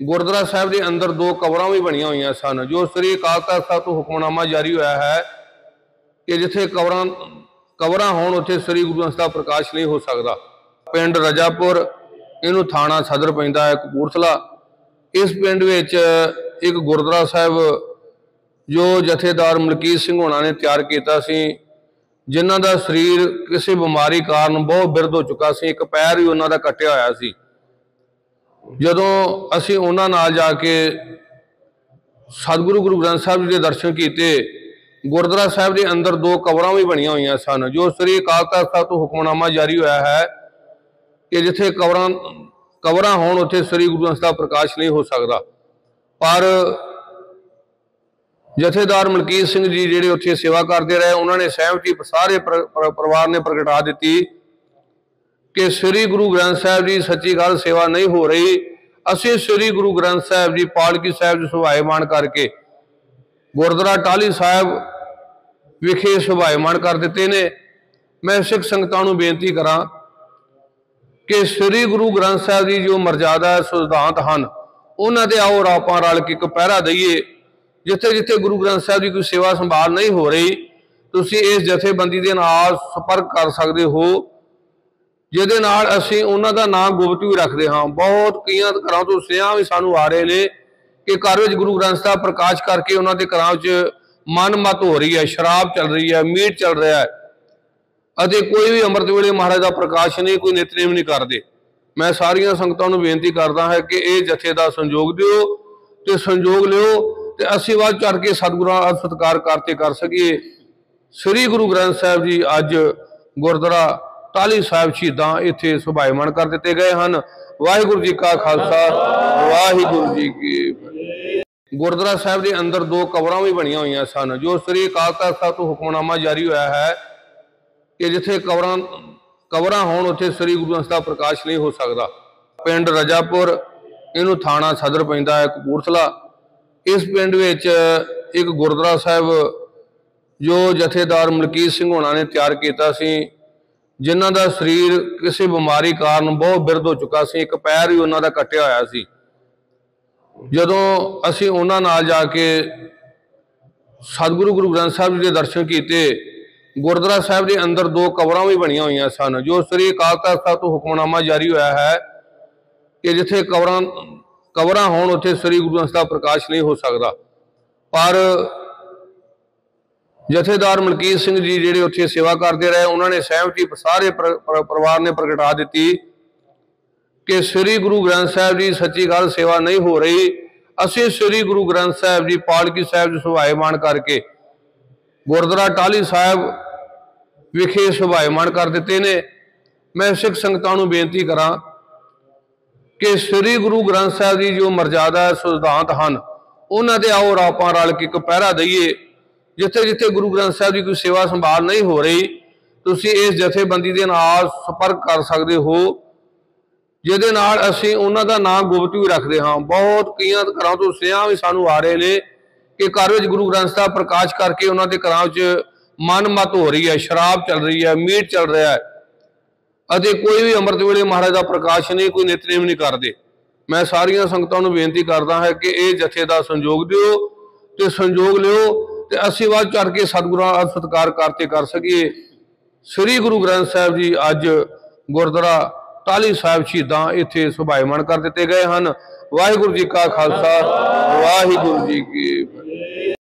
ਗੁਰਦੁਆਰਾ ਸਾਹਿਬ ਦੇ ਅੰਦਰ ਦੋ ਕਬਰਾਂ ਵੀ ਬਣੀਆਂ ਹੋਈਆਂ ਸਨ, ਜੋ ਸ੍ਰੀ ਅਕਾਲ ਤਖਤ ਸਾਹਿਬ ਤੋਂ ਹੁਕਮਨਾਮਾ ਜਾਰੀ ਹੋਇਆ ਹੈ ਕਿ ਜਿੱਥੇ ਕਬਰਾਂ ਕਬਰਾਂ ਹੋਣ, ਉੱਥੇ ਸ੍ਰੀ ਗੁਰੂ ਗ੍ਰੰਥ ਸਾਹਿਬ ਪ੍ਰਕਾਸ਼ ਨਹੀਂ ਹੋ ਸਕਦਾ। ਪਿੰਡ ਰਜਾਪੁਰ, ਇਹਨੂੰ ਥਾਣਾ ਸਦਰ ਪੈਂਦਾ ਹੈ, ਕਪੂਰਥਲਾ। ਇਸ ਪਿੰਡ ਵਿੱਚ ਇੱਕ ਗੁਰਦੁਆਰਾ ਸਾਹਿਬ ਜੋ ਜਥੇਦਾਰ ਮਲਕੀਤ ਸਿੰਘ ਹੋਣਾ ਨੇ ਤਿਆਰ ਕੀਤਾ ਸੀ, ਜਿਨ੍ਹਾਂ ਦਾ ਸਰੀਰ ਕਿਸੇ ਬਿਮਾਰੀ ਕਾਰਨ ਬਹੁਤ ਬਿਰਧ ਹੋ ਚੁੱਕਾ ਸੀ, ਇੱਕ ਪੈਰ ਵੀ ਉਹਨਾਂ ਦਾ ਕੱਟਿਆ ਹੋਇਆ ਸੀ। ਜਦੋਂ ਅਸੀਂ ਉਹਨਾਂ ਨਾਲ ਜਾ ਕੇ ਸਤਿਗੁਰੂ ਗੁਰੂ ਗ੍ਰੰਥ ਸਾਹਿਬ ਜੀ ਦੇ ਦਰਸ਼ਨ ਕੀਤੇ, ਗੁਰਦੁਆਰਾ ਸਾਹਿਬ ਦੇ ਅੰਦਰ ਦੋ ਕਬਰਾਂ ਵੀ ਬਣੀਆਂ ਹੋਈਆਂ ਸਨ, ਜੋ ਸ੍ਰੀ ਅਕਾਲ ਤਖਤ ਸਾਹਿਬ ਤੋਂ ਹੁਕਮਨਾਮਾ ਜਾਰੀ ਹੋਇਆ ਹੈ ਕਿ ਜਿੱਥੇ ਕਬਰਾਂ ਕਬਰਾਂ ਹੋਣ, ਉੱਥੇ ਸ੍ਰੀ ਗੁਰੂ ਗ੍ਰੰਥ ਸਾਹਿਬ ਪ੍ਰਕਾਸ਼ ਨਹੀਂ ਹੋ ਸਕਦਾ। ਪਰ ਜਥੇਦਾਰ ਮਲਕੀਤ ਸਿੰਘ ਜੀ ਜਿਹੜੇ ਉੱਥੇ ਸੇਵਾ ਕਰਦੇ ਰਹੇ, ਉਹਨਾਂ ਨੇ ਸਹਿਮਤੀ ਸਾਰੇ ਪਰਿਵਾਰ ਨੇ ਪ੍ਰਗਟਾ ਦਿੱਤੀ ਕਿ ਸ੍ਰੀ ਗੁਰੂ ਗ੍ਰੰਥ ਸਾਹਿਬ ਜੀ ਸੱਚੀ ਗੱਲ ਸੇਵਾ ਨਹੀਂ ਹੋ ਰਹੀ। ਅਸੀਂ ਸ੍ਰੀ ਗੁਰੂ ਗ੍ਰੰਥ ਸਾਹਿਬ ਜੀ, ਪਾਲਕੀ ਸਾਹਿਬ ਜੀ ਸੁਭਾਏਮਾਨ ਕਰਕੇ ਗੁਰਦੁਆਰਾ ਟਾਲੀ ਸਾਹਿਬ ਵਿਖੇ ਸੁਭਾਏਮਾਨ ਕਰ ਦਿੱਤੇ ਨੇ। ਮੈਂ ਸਿੱਖ ਸੰਗਤਾਂ ਨੂੰ ਬੇਨਤੀ ਕਰਾਂ ਕਿ ਸ੍ਰੀ ਗੁਰੂ ਗ੍ਰੰਥ ਸਾਹਿਬ ਦੀ ਜੋ ਮਰਜ਼ਾਦਾ ਸਿਧਾਂਤ ਹਨ, ਉਹਨਾਂ ਦੇ ਆਓ ਆਪਾਂ ਰਲ ਕੇ ਇੱਕ ਪਹਿਰਾ ਦਈਏ, ਜਿੱਥੇ ਜਿੱਥੇ ਗੁਰੂ ਗ੍ਰੰਥ ਸਾਹਿਬ ਦੀ ਕੋਈ ਸੇਵਾ ਸੰਭਾਲ ਨਹੀਂ ਹੋ ਰਹੀ, ਤੁਸੀਂ ਇਸ ਜਥੇਬੰਦੀ ਦੇ ਨਾਲ ਸੰਪਰਕ ਕਰ ਸਕਦੇ ਹੋ। ਜਿਹਦੇ ਨਾਲ ਅਸੀਂ ਉਹਨਾਂ ਦਾ ਨਾਮ ਗੁਪਤ ਵੀ ਰੱਖਦੇ ਹਾਂ। ਬਹੁਤ ਕਈਆਂ ਘਰਾਂ ਤੋਂ ਸਿਆਂ ਵੀ ਸਾਨੂੰ ਆ ਰਹੇ ਨੇ ਕਿ ਘਰ ਵਿੱਚ ਗੁਰੂ ਗ੍ਰੰਥ ਸਾਹਿਬ ਪ੍ਰਕਾਸ਼ ਕਰਕੇ ਉਹਨਾਂ ਦੇ ਘਰਾਂ ਵਿੱਚ ਮਨਮਤ ਹੋ ਰਹੀ ਹੈ, ਸ਼ਰਾਬ ਚੱਲ ਰਹੀ ਹੈ, ਮੀਟ ਚੱਲ ਰਿਹਾ ਹੈ। ਅਤੇ ਕੋਈ ਵੀ ਅੰਮ੍ਰਿਤ ਵੇਲੇ ਮਹਾਰਾਜ ਦਾ ਪ੍ਰਕਾਸ਼ ਨਹੀਂ, ਕੋਈ ਨਿਤਨੇਮ ਨਹੀਂ ਕਰਦੇ। ਮੈਂ ਸਾਰੀਆਂ ਸੰਗਤਾਂ ਨੂੰ ਬੇਨਤੀ ਕਰਦਾ ਹਾਂ ਕਿ ਇਹ ਜਥੇ ਦਾ ਸੰਯੋਗ ਦਿਓ ਤੇ ਸੰਯੋਗ ਲਿਓ ਤੇ ਅਸੀਂ ਵੱਧ ਚੜ ਕੇ ਸਤਿਗੁਰਾਂ ਦਾ ਸਤਿਕਾਰ ਕਰਤੇ ਕਰ ਸਕੀਏ। ਸ੍ਰੀ ਗੁਰੂ ਗ੍ਰੰਥ ਸਾਹਿਬ ਜੀ ਅੱਜ ਗੁਰਦੁਆਰਾ ਟਾਲੀ ਸਾਹਿਬ ਸ਼ਹੀਦਾਂ ਇੱਥੇ ਸੁਭਾਇਮਾਨ ਕਰ ਦਿੱਤੇ ਗਏ ਹਨ। ਵਾਹਿਗੁਰੂ ਜੀ ਕਾ ਖਾਲਸਾ, ਵਾਹਿਗੁਰੂ ਜੀ ਕੀ ਫਤਿਹ। ਗੁਰਦੁਆਰਾ ਸਾਹਿਬ ਦੇ ਅੰਦਰ ਦੋ ਕਬਰਾਂ ਵੀ ਬਣੀਆਂ ਹੋਈਆਂ ਸਨ, ਜੋ ਸ੍ਰੀ ਅਕਾਲ ਤਖਤ ਸਾਹਿਬ ਤੋਂ ਹੁਕਮਨਾਮਾ ਜਾਰੀ ਹੋਇਆ ਹੈ ਕਿ ਜਿੱਥੇ ਕਬਰਾਂ ਕਬਰਾਂ ਹੋਣ, ਉੱਥੇ ਸ੍ਰੀ ਗੁਰੂ ਗ੍ਰੰਥ ਸਾਹਿਬ ਪ੍ਰਕਾਸ਼ ਨਹੀਂ ਹੋ ਸਕਦਾ। ਪਿੰਡ ਰਜਾਪੁਰ, ਇਹਨੂੰ ਥਾਣਾ ਸਦਰ ਪੈਂਦਾ ਹੈ, ਕਪੂਰਥਲਾ। ਇਸ ਪਿੰਡ ਵਿੱਚ ਇੱਕ ਗੁਰਦੁਆਰਾ ਸਾਹਿਬ ਜੋ ਜਥੇਦਾਰ ਮਲਕੀਤ ਸਿੰਘ ਹੋਣਾ ਨੇ ਤਿਆਰ ਕੀਤਾ ਸੀ। ਜਿਨ੍ਹਾਂ ਦਾ ਸਰੀਰ ਕਿਸੇ ਬਿਮਾਰੀ ਕਾਰਨ ਬਹੁਤ ਬਿਰਧ ਹੋ ਚੁੱਕਾ ਸੀ, ਇੱਕ ਪੈਰ ਵੀ ਉਹਨਾਂ ਦਾ ਕੱਟਿਆ ਹੋਇਆ ਸੀ। ਜਦੋਂ ਅਸੀਂ ਉਹਨਾਂ ਨਾਲ ਜਾ ਕੇ ਸਤਿਗੁਰੂ ਗੁਰੂ ਗ੍ਰੰਥ ਸਾਹਿਬ ਜੀ ਦੇ ਦਰਸ਼ਨ ਕੀਤੇ, ਗੁਰਦੁਆਰਾ ਸਾਹਿਬ ਦੇ ਅੰਦਰ ਦੋ ਕਬਰਾਂ ਵੀ ਬਣੀਆਂ ਹੋਈਆਂ ਸਨ, ਜੋ ਸ੍ਰੀ ਅਕਾਲ ਤਖਤ ਸਾਹਿਬ ਤੋਂ ਹੁਕਮਨਾਮਾ ਜਾਰੀ ਹੋਇਆ ਹੈ ਕਿ ਜਿੱਥੇ ਕਬਰਾਂ ਕਬਰਾਂ ਹੋਣ, ਉੱਥੇ ਸ੍ਰੀ ਗੁਰੂ ਗ੍ਰੰਥ ਸਾਹਿਬ ਪ੍ਰਕਾਸ਼ ਨਹੀਂ ਹੋ ਸਕਦਾ। ਪਰ ਜਥੇਦਾਰ ਮਲਕੀਤ ਸਿੰਘ ਜੀ ਜਿਹੜੇ ਉੱਥੇ ਸੇਵਾ ਕਰਦੇ ਰਹੇ, ਉਹਨਾਂ ਨੇ ਸਹਿਮਤੀ ਸਾਰੇ ਪਰ- ਪਰਿਵਾਰ ਨੇ ਪ੍ਰਗਟਾ ਦਿੱਤੀ ਕਿ ਸ੍ਰੀ ਗੁਰੂ ਗ੍ਰੰਥ ਸਾਹਿਬ ਜੀ, ਸੱਚੀ ਗੱਲ ਸੇਵਾ ਨਹੀਂ ਹੋ ਰਹੀ। ਅਸੀਂ ਸ੍ਰੀ ਗੁਰੂ ਗ੍ਰੰਥ ਸਾਹਿਬ ਜੀ, ਪਾਲਕੀ ਸਾਹਿਬ ਜੀ ਸੁਭਾਏਮਾਨ ਕਰਕੇ ਗੁਰਦੁਆਰਾ ਟਾਲੀ ਸਾਹਿਬ ਵਿਖੇ ਸੁਭਾਏਮਾਨ ਕਰ ਦਿੱਤੇ ਨੇ। ਮੈਂ ਸਿੱਖ ਸੰਗਤਾਂ ਨੂੰ ਬੇਨਤੀ ਕਰਾਂ ਕਿ ਸ੍ਰੀ ਗੁਰੂ ਗ੍ਰੰਥ ਸਾਹਿਬ ਜੀ ਜੋ ਮਰਜ਼ਾਦਾ ਸਿਧਾਂਤ ਹਨ, ਉਹਨਾਂ ਦੇ ਆਓ ਆਪਾਂ ਰਲ ਕੇ ਇੱਕ ਪਹਿਰਾ ਦਈਏ। ਜਿੱਥੇ ਜਿੱਥੇ ਗੁਰੂ ਗ੍ਰੰਥ ਸਾਹਿਬ ਦੀ ਕੋਈ ਸੇਵਾ ਸੰਭਾਲ ਨਹੀਂ ਹੋ ਰਹੀ, ਤੁਸੀਂ ਇਸ ਜਥੇਬੰਦੀ ਦੇ ਨਾਲ ਸੰਪਰਕ ਕਰ ਸਕਦੇ ਹੋ, ਜਿਹਦੇ ਨਾਲ ਅਸੀਂ ਉਹਨਾਂ ਦਾ ਨਾਮ ਗੁਪਤ ਵੀ ਰੱਖਦੇ ਹਾਂ। ਬਹੁਤ ਕਈਆਂ ਘਰਾਂ ਤੋਂ ਸਿਆਂ ਵੀ ਸਾਨੂੰ ਆ ਰਹੇ ਨੇ ਕਿ ਘਰ ਵਿੱਚ ਗੁਰੂ ਗ੍ਰੰਥ ਸਾਹਿਬ ਪ੍ਰਕਾਸ਼ ਕਰਕੇ ਉਹਨਾਂ ਦੇ ਘਰਾਂ ਵਿੱਚ ਮਨਮਤ ਹੋ ਰਹੀ ਹੈ, ਸ਼ਰਾਬ ਚੱਲ ਰਹੀ ਹੈ, ਮੀਟ ਚੱਲ ਰਿਹਾ ਹੈ। ਅਤੇ ਕੋਈ ਵੀ ਅੰਮ੍ਰਿਤ ਵੇਲੇ ਮਹਾਰਾਜ ਦਾ ਪ੍ਰਕਾਸ਼ ਨਹੀਂ, ਕੋਈ ਨਿਤਨੇਮ ਨਹੀਂ ਕਰਦੇ। ਮੈਂ ਸਾਰੀਆਂ ਸੰਗਤਾਂ ਨੂੰ ਬੇਨਤੀ ਕਰਦਾ ਹਾਂ ਕਿ ਇਹ ਜਥੇ ਦਾ ਸੰਯੋਗ ਦਿਓ, ਤੇ ਸੰਯੋਗ ਲਿਓ ਤੇ ਅਸੀਂ ਵੱਧ ਚੜ ਕੇ ਸਤਿਗੁਰਾਂ ਦਾ ਸਤਿਕਾਰ ਕਰਤੇ ਕਰ ਸਕੀਏ। ਸ੍ਰੀ ਗੁਰੂ ਗ੍ਰੰਥ ਸਾਹਿਬ ਜੀ ਅੱਜ ਗੁਰਦੁਆਰਾ ਟਾਲੀ ਸਾਹਿਬ ਸ਼ਹੀਦਾਂ ਇੱਥੇ ਸੁਭਾਇਮਾਨ ਕਰ ਦਿੱਤੇ ਗਏ ਹਨ। ਵਾਹਿਗੁਰੂ ਜੀ ਕਾ ਖਾਲਸਾ, ਵਾਹਿਗੁਰੂ ਜੀ ਕੀ